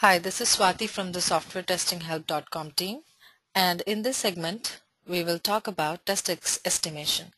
Hi, this is Swati from the softwaretestinghelp.com team and in this segment we will talk about test estimation.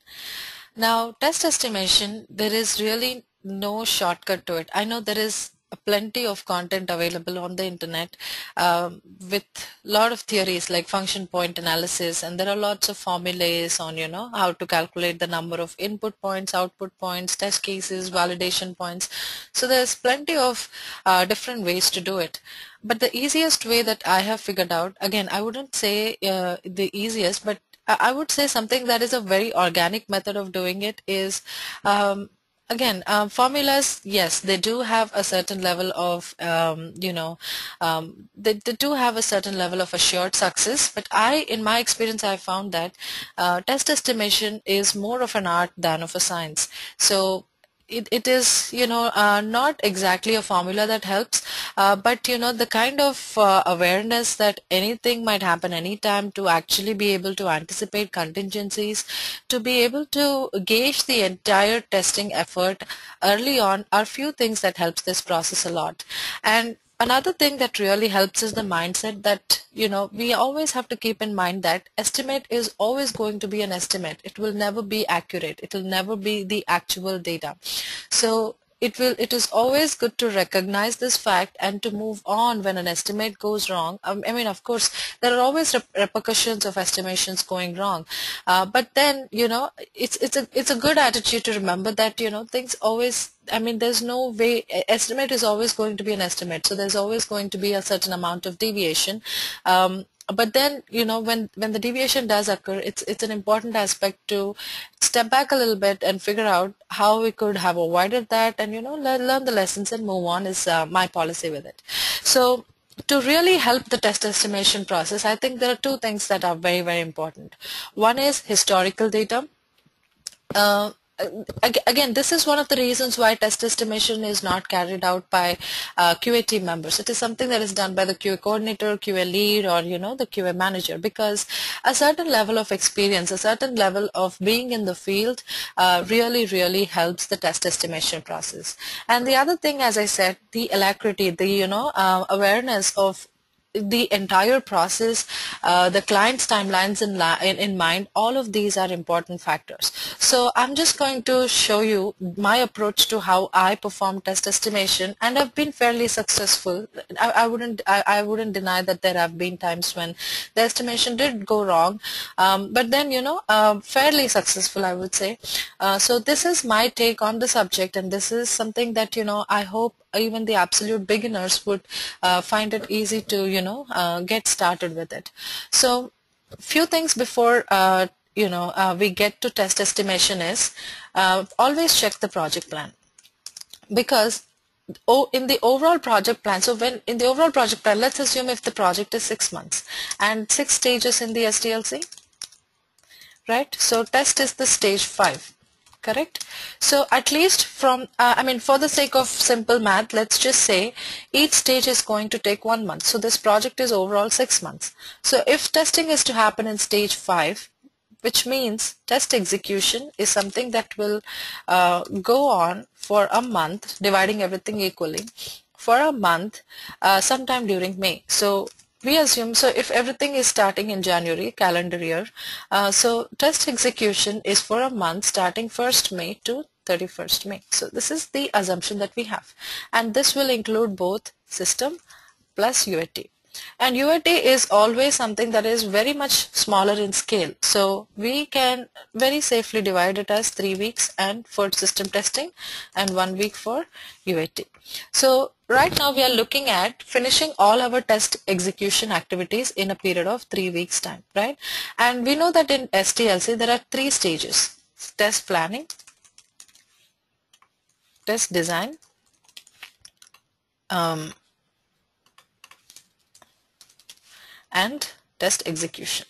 Now test estimation there is really no shortcut to it. I know there is plenty of content available on the internet um, with a lot of theories like function point analysis and there are lots of formulas on you know how to calculate the number of input points output points test cases validation points. So there's plenty of uh, different ways to do it. But the easiest way that I have figured out again I wouldn't say uh, the easiest but I would say something that is a very organic method of doing it is um, again um, formulas yes they do have a certain level of um, you know um, they, they, do have a certain level of assured success but I in my experience I found that uh, test estimation is more of an art than of a science. So it, it is you know uh, not exactly a formula that helps uh, but you know the kind of uh, awareness that anything might happen anytime to actually be able to anticipate contingencies to be able to gauge the entire testing effort early on are few things that helps this process a lot and Another thing that really helps is the mindset that, you know, we always have to keep in mind that estimate is always going to be an estimate. It will never be accurate. It will never be the actual data. So it will it is always good to recognize this fact and to move on when an estimate goes wrong um, I mean of course there are always rep repercussions of estimations going wrong uh, but then you know it's it's a it's a good attitude to remember that you know things always I mean, there's no way, estimate is always going to be an estimate. So there's always going to be a certain amount of deviation. Um, but then you know when when the deviation does occur it's it's an important aspect to step back a little bit and figure out how we could have avoided that and you know learn, learn the lessons and move on is uh, my policy with it. So to really help the test estimation process I think there are two things that are very very important. One is historical data. Uh, again, this is one of the reasons why test estimation is not carried out by uh, QA team members. It is something that is done by the QA coordinator, QA lead, or you know the QA manager because a certain level of experience, a certain level of being in the field uh, really, really helps the test estimation process. And the other thing, as I said, the alacrity, the you know uh, awareness of the entire process, uh, the client's timelines in, in, in, mind, all of these are important factors. So I'm just going to show you my approach to how I perform test estimation and I've been fairly successful. I, I wouldn't I, I, wouldn't deny that there have been times when the estimation did go wrong, um, but then you know uh, fairly successful I would say. Uh, so this is my take on the subject and this is something that you know I hope even the absolute beginners would uh, find it easy to you know uh, get started with it. So few things before uh, you know uh, we get to test estimation is uh, always check the project plan. Because oh, in the overall project plan so when in the overall project plan let's assume if the project is six months and six stages in the SDLC right? So test is the stage five correct? So at least from uh, I mean for the sake of simple math let's just say each stage is going to take one month. So this project is overall six months. So if testing is to happen in stage five which means test execution is something that will uh, go on for a month dividing everything equally for a month uh, sometime during May. So we assume so if everything is starting in January calendar year uh, so test execution is for a month starting 1st May to 31st May. So this is the assumption that we have. And this will include both system plus UAT and UAT is always something that is very much smaller in scale. So we can very safely divide it as three weeks and for system testing and one week for UAT so right now we are looking at finishing all our test execution activities in a period of three weeks time right? And we know that in SDLC there are three stages. Test planning test design um, and test execution.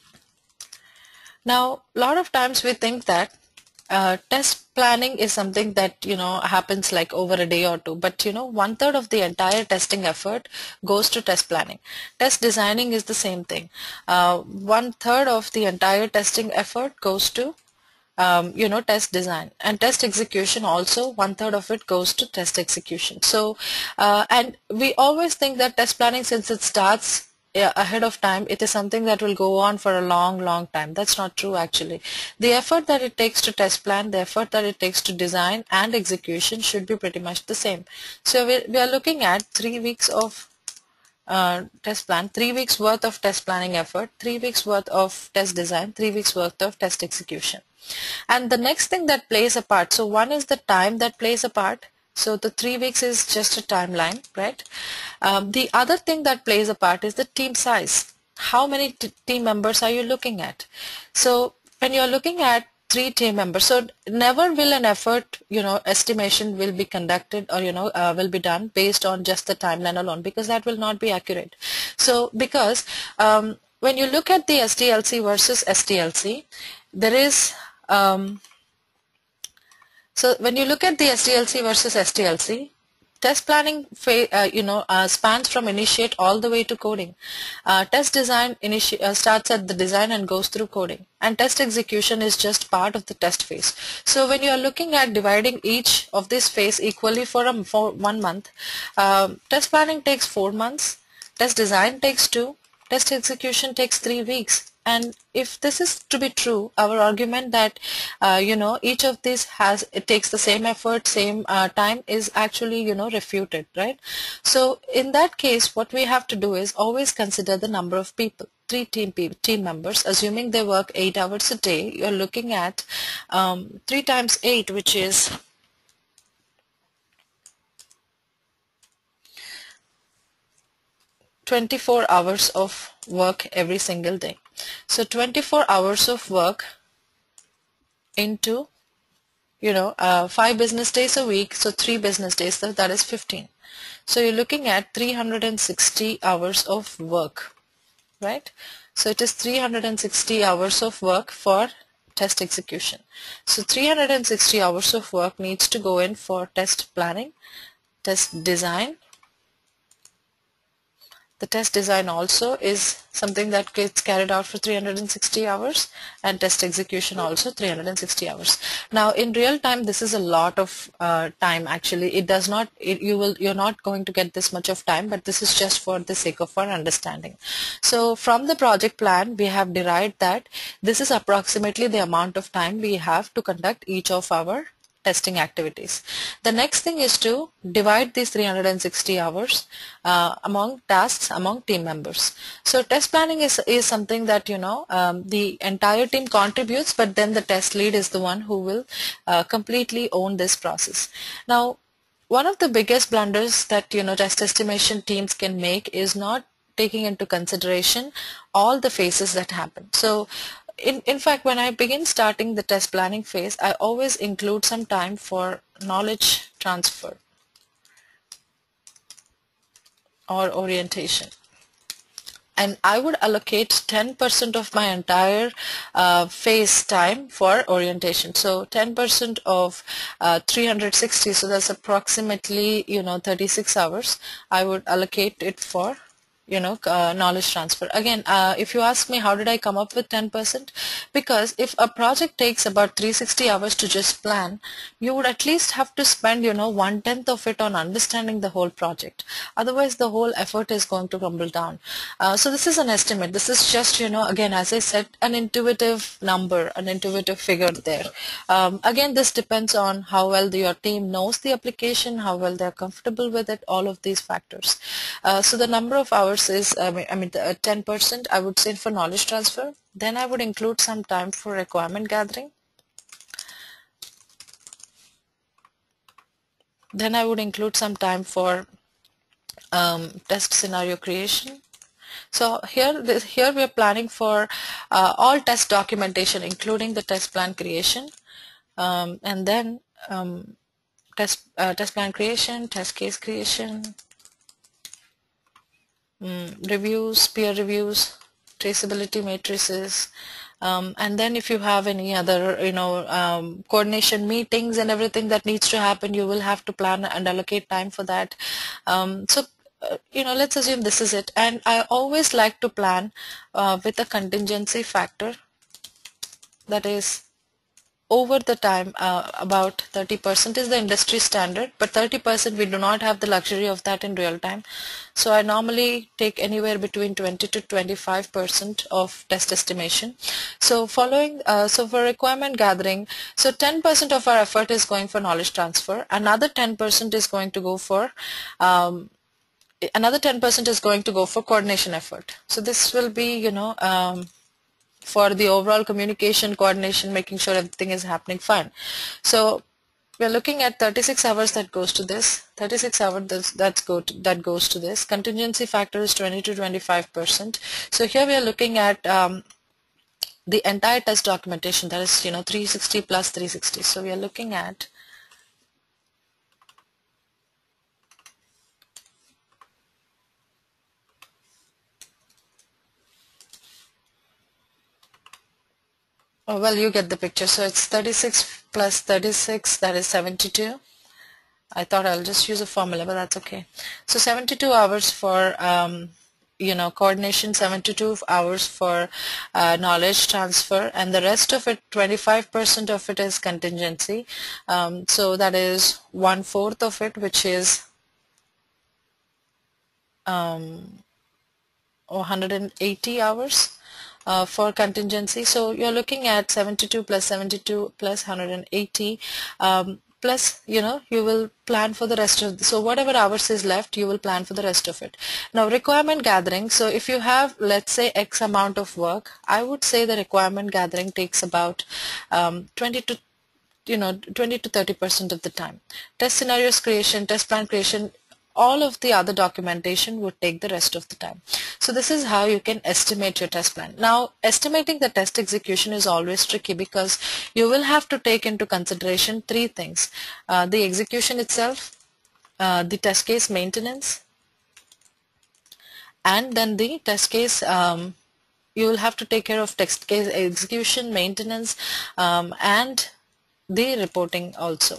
Now, a lot of times we think that uh, test planning is something that you know happens like over a day or two but you know one third of the entire testing effort goes to test planning test designing is the same thing uh, one third of the entire testing effort goes to um, you know, test design and test execution also one third of it goes to test execution. So, uh, and we always think that test planning since it starts ahead of time, it is something that will go on for a long, long time. That's not true actually. The effort that it takes to test plan, the effort that it takes to design and execution should be pretty much the same. So we, are looking at three weeks of uh, test plan, three weeks worth of test planning effort, three weeks worth of test design, three weeks worth of test execution. And the next thing that plays a part, so one is the time that plays a part. So the three weeks is just a timeline, right? Um, the other thing that plays a part is the team size. How many team members are you looking at? So when you're looking at three team members, so never will an effort, you know, estimation will be conducted or, you know, uh, will be done based on just the timeline alone because that will not be accurate. So because um, when you look at the SDLC versus STLC, there is um, so when you look at the SDLC versus STLC, test planning uh, you know uh, spans from initiate all the way to coding. Uh, test design uh, starts at the design and goes through coding and test execution is just part of the test phase. So when you are looking at dividing each of this phase equally for, a, for one month, um, test planning takes four months, test design takes two, test execution takes three weeks and if this is to be true our argument that uh, you know each of these has it takes the same effort same uh, time is actually you know refuted right so in that case what we have to do is always consider the number of people three team team members assuming they work eight hours a day you're looking at um, three times eight which is 24 hours of work every single day. So 24 hours of work into, you know, uh, five business days a week, so three business days, so that is 15. So you're looking at 360 hours of work, right? So it is 360 hours of work for test execution. So 360 hours of work needs to go in for test planning, test design, the test design also is something that gets carried out for 360 hours and test execution also 360 hours. Now in real time this is a lot of uh, time actually. It does not, it, you will, you're not going to get this much of time but this is just for the sake of our understanding. So from the project plan we have derived that this is approximately the amount of time we have to conduct each of our testing activities. The next thing is to divide these 360 hours uh, among tasks among team members. So test planning is, is something that you know um, the entire team contributes but then the test lead is the one who will uh, completely own this process. Now one of the biggest blunders that you know test estimation teams can make is not taking into consideration all the phases that happen. So in, in fact, when I begin starting the test planning phase, I always include some time for knowledge transfer or orientation. And I would allocate 10% of my entire uh, phase time for orientation. So 10% of uh, 360, so that's approximately, you know, 36 hours. I would allocate it for you know uh, knowledge transfer. Again uh, if you ask me how did I come up with 10% because if a project takes about 360 hours to just plan you would at least have to spend you know one tenth of it on understanding the whole project. Otherwise the whole effort is going to crumble down. Uh, so this is an estimate. This is just you know again as I said an intuitive number an intuitive figure there. Um, again this depends on how well your team knows the application how well they're comfortable with it all of these factors. Uh, so the number of hours is, I mean, I mean 10% I would say for knowledge transfer. Then I would include some time for requirement gathering. Then I would include some time for um, test scenario creation. So here, this, here we are planning for uh, all test documentation, including the test plan creation, um, and then um, test uh, test plan creation, test case creation, um, reviews, peer reviews, traceability matrices, um, and then if you have any other, you know, um, coordination meetings and everything that needs to happen, you will have to plan and allocate time for that. Um, so, uh, you know, let's assume this is it. And I always like to plan uh, with a contingency factor that is over the time uh, about 30% is the industry standard but 30% we do not have the luxury of that in real time. So I normally take anywhere between 20 to 25% of test estimation. So following uh, so for requirement gathering so 10% of our effort is going for knowledge transfer. Another 10% is going to go for um, another 10% is going to go for coordination effort. So this will be you know um, for the overall communication, coordination, making sure everything is happening fine. So we're looking at 36 hours that goes to this. 36 hours that's, go to, that goes to this. Contingency factor is 20 to 25 percent. So here we are looking at um, the entire test documentation that is you know 360 plus 360 so we are looking at Oh, well, you get the picture. So it's 36 plus 36, that is 72. I thought I'll just use a formula, but that's okay. So 72 hours for, um, you know, coordination, 72 hours for uh, knowledge transfer, and the rest of it, 25% of it is contingency. Um, so that is one-fourth of it, which is um, 180 hours uh, for contingency. So you're looking at 72 plus 72 plus 180 um, plus you know you will plan for the rest of the, so whatever hours is left you will plan for the rest of it now requirement gathering so if you have let's say x amount of work I would say the requirement gathering takes about um, 20 to you know 20 to 30 percent of the time test scenarios creation test plan creation all of the other documentation would take the rest of the time. So this is how you can estimate your test plan. Now estimating the test execution is always tricky because you will have to take into consideration three things. Uh, the execution itself, uh, the test case maintenance, and then the test case um, you will have to take care of test case execution, maintenance, um, and the reporting also.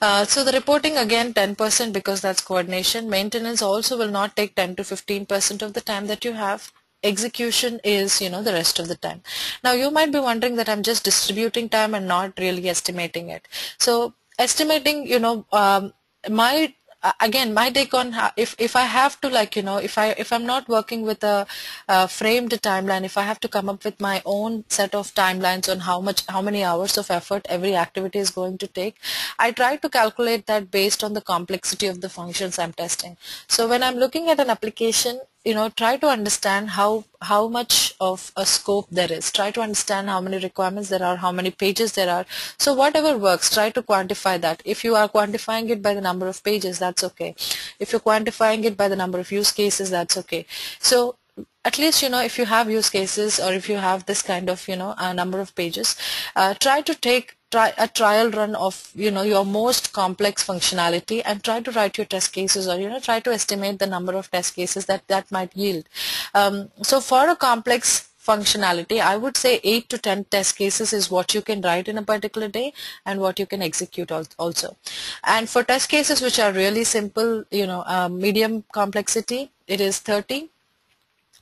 Uh, so the reporting again 10% because that's coordination. Maintenance also will not take 10 to 15% of the time that you have. Execution is you know the rest of the time. Now you might be wondering that I'm just distributing time and not really estimating it. So estimating you know um, my Uh, again my take on how, if if I have to like you know if I if I'm not working with a, a, framed timeline if I have to come up with my own set of timelines on how much how many hours of effort every activity is going to take I try to calculate that based on the complexity of the functions I'm testing. So when I'm looking at an application you know try to understand how how much of a scope there is. Try to understand how many requirements there are how many pages there are. So whatever works try to quantify that. If you are quantifying it by the number of pages that's okay. If you're quantifying it by the number of use cases that's okay. So at least you know if you have use cases or if you have this kind of you know a number of pages uh, try to take try a trial run of you know your most complex functionality and try to write your test cases or you know try to estimate the number of test cases that that might yield. Um, so for a complex functionality I would say 8 to 10 test cases is what you can write in a particular day and what you can execute also. And for test cases which are really simple you know uh, medium complexity it is 30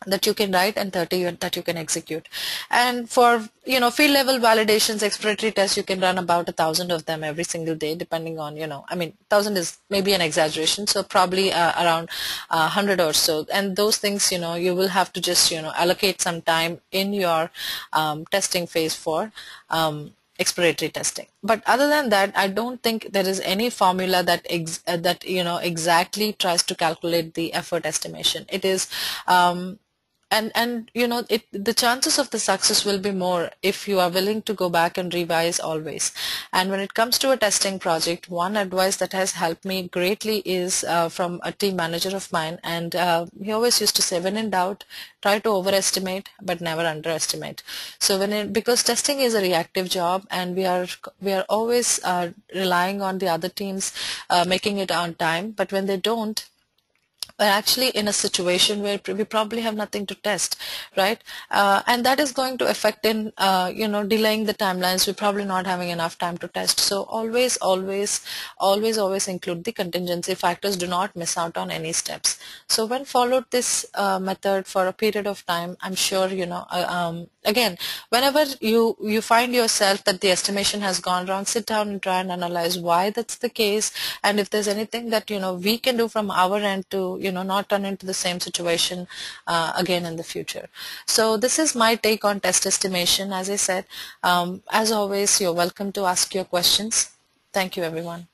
that you can write and 30 that you can execute and for you know field level validations exploratory tests you can run about a thousand of them every single day depending on you know I mean thousand is maybe an exaggeration so probably uh, around uh, hundred or so and those things you know you will have to just you know allocate some time in your um, testing phase for um, exploratory testing. But other than that, I don't think there is any formula that uh, that you know exactly tries to calculate the effort estimation. It is um, and and you know it the chances of the success will be more if you are willing to go back and revise always. And when it comes to a testing project one advice that has helped me greatly is uh, from a team manager of mine. And uh, he always used to say when in doubt try to overestimate but never underestimate. So when it because testing is a reactive job and we are we are always uh, relying on the other teams uh, making it on time. But when they don't actually in a situation where we probably have nothing to test, right? Uh, and that is going to affect in, uh, you know, delaying the timelines. We're probably not having enough time to test. So always, always, always, always include the contingency factors. Do not miss out on any steps. So when followed this uh, method for a period of time, I'm sure, you know, uh, um, again, whenever you, you find yourself that the estimation has gone wrong, sit down and try and analyze why that's the case and if there's anything that, you know, we can do from our end to, you know, not turn into the same situation uh, again in the future. So this is my take on test estimation. As I said, um, as always, you're welcome to ask your questions. Thank you, everyone.